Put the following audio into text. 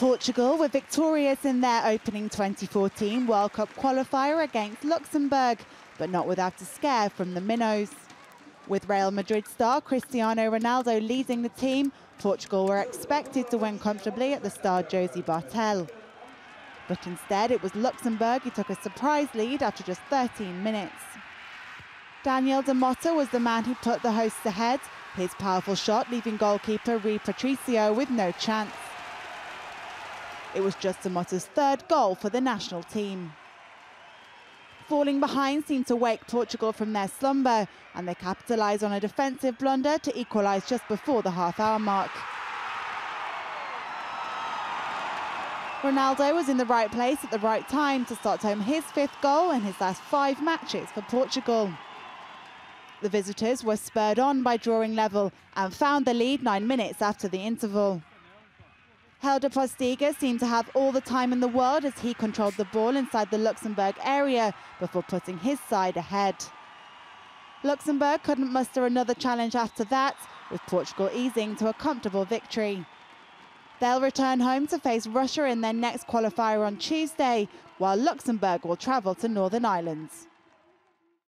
Portugal were victorious in their opening 2014 World Cup qualifier against Luxembourg, but not without a scare from the Minnows. With Real Madrid star Cristiano Ronaldo leading the team, Portugal were expected to win comfortably at the Stade Josy Barthel. But instead, it was Luxembourg who took a surprise lead after just 13 minutes. Daniel da Mota was the man who put the hosts ahead, his powerful shot leaving goalkeeper Rui Patricio with no chance. It was just de third goal for the national team. Falling behind seemed to wake Portugal from their slumber, and they capitalised on a defensive blunder to equalise just before the half-hour mark. Ronaldo was in the right place at the right time to start home his fifth goal in his last five matches for Portugal. The visitors were spurred on by drawing level and found the lead nine minutes after the interval. Helder Postiga seemed to have all the time in the world as he controlled the ball inside the Luxembourg area before putting his side ahead. Luxembourg couldn't muster another challenge after that, with Portugal easing to a comfortable victory. They'll return home to face Russia in their next qualifier on Tuesday, while Luxembourg will travel to Northern Ireland.